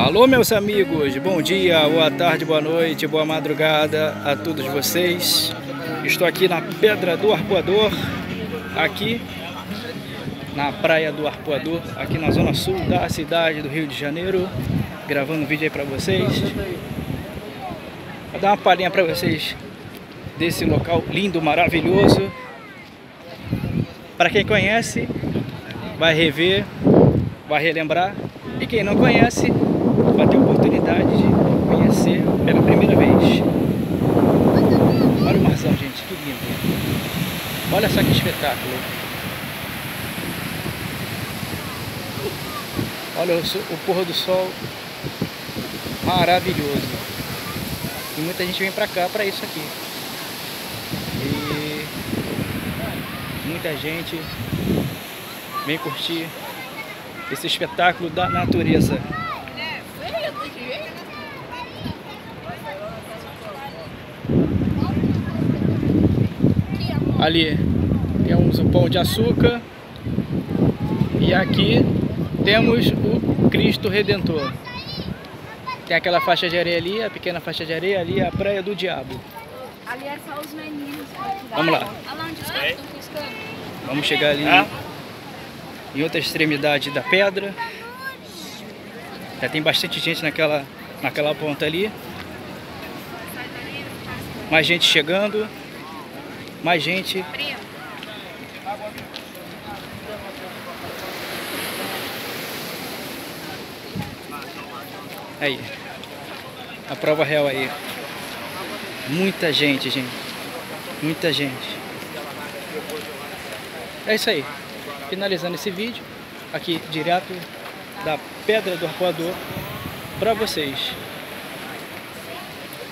Alô meus amigos, bom dia, boa tarde, boa noite, boa madrugada a todos vocês. Estou aqui na Pedra do Arpoador, aqui na Praia do Arpoador, aqui na zona sul da cidade do Rio de Janeiro, gravando um vídeo aí para vocês. Vou dar uma palhinha para vocês desse local lindo, maravilhoso. Para quem conhece, vai rever, vai relembrar. E quem não conhece, vai ter oportunidade de conhecer pela primeira vez. Olha o marzão, gente, que lindo. Olha só que espetáculo. Olha o, o pôr do sol maravilhoso. E muita gente vem pra cá para isso aqui. E muita gente vem curtir esse espetáculo da natureza. Ali temos o pão de açúcar e aqui temos o Cristo Redentor. Tem aquela faixa de areia ali, a pequena faixa de areia ali, a Praia do Diabo. Ali é só os meninos. Vamos lá. Olha lá onde estão piscando. Vamos chegar ali em outra extremidade da pedra. Já tem bastante gente naquela, naquela ponta ali. Mais gente chegando. Mais gente. Aí. A prova real aí. Muita gente, gente. Muita gente. É isso aí. Finalizando esse vídeo, aqui direto da Pedra do Arpoador, para vocês.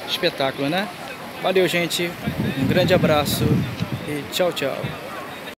Espetáculo, né? Valeu, gente. Um grande abraço e tchau, tchau.